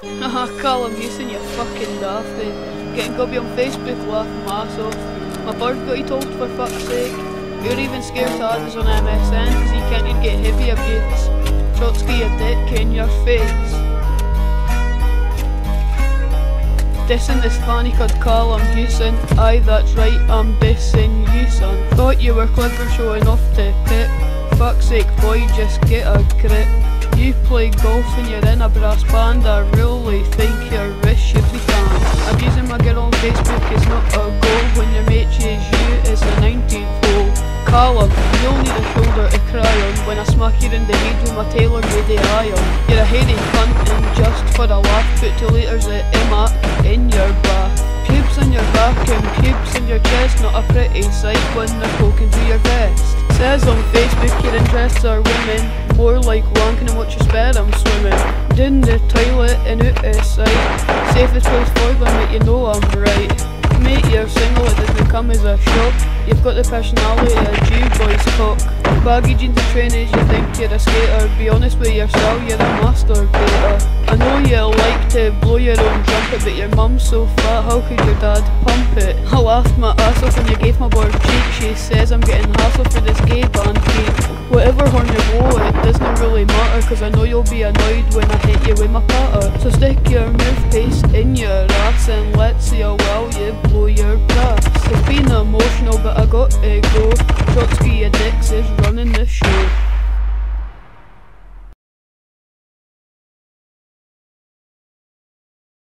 Haha, Callum Hewson, you fucking dafty. Getting gobby on Facebook laughing my ass off. My bird got he told for fuck's sake. You're even scared to add us on MSN because you can't even get heavy abuse. Trotsky a dick in your face. Dissing this fanny called Callum Hewson. Aye, that's right, I'm dissing you, son. Thought you were clever showing off to Pip. Fuck's sake, boy, just get a grip. You play golf and you're in a brass band. I really think your wrist should be banned. Abusing my girl on Facebook is not a goal when your mate chases you. It's a 19th hole. Callum, you'll need a shoulder to cry on when I smack you in the head with my tailor made iron. You're a hairy cunt and just for a laugh, put two litres of Immac in your bath. Pubes on your back and pubes in your chest, not a pretty sight when they're poking through your vest. Says on Facebook your interests are women, more like wanking and watch your sperm swimming. Down the toilet and out of sight. Safest place for them, but you know I'm right. Mate, you're single, it doesn't come as a shock. You've got the personality of a Jew boy's cock. Baggy jeans and trainers, you think you're a skater. Be honest with yourself, you're a masturbator. I know you like to blow your own trumpet, but your mum's so fat, how could your dad pump it? I laughed my ass off when you gave my boy cheek. She says I'm getting hassled for this gay band. Whatever horn really matter, cause I know you'll be annoyed when I hit you with my patter. So stick your mouthpiece in your ass and let's see how well you blow your brass. It's been emotional, but I got to go. Trotsky Addicts is running the show.